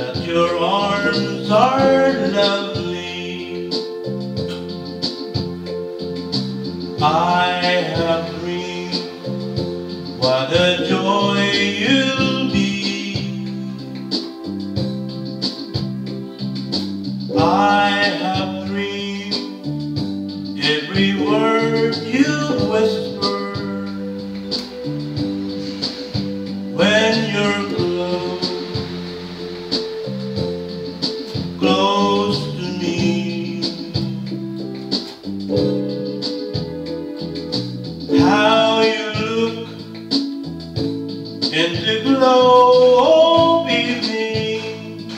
that your arms are lovely. I have dreamed what a joy you'll be. I have dreamed every word you whisper when you're snow evening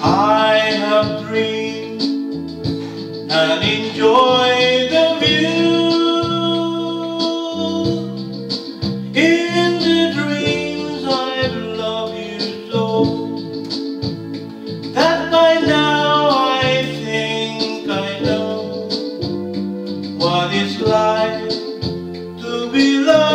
I have dreamed and enjoyed the view In the dreams I've loved you so That by now I think I know What it's like to be loved?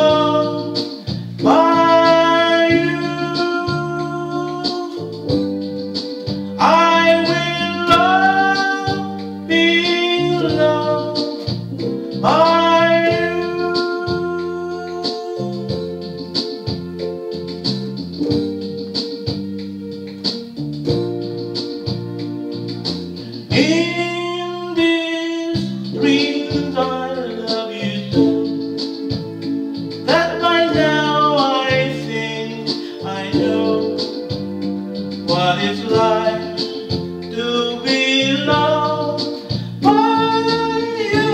What it's like to be loved by you.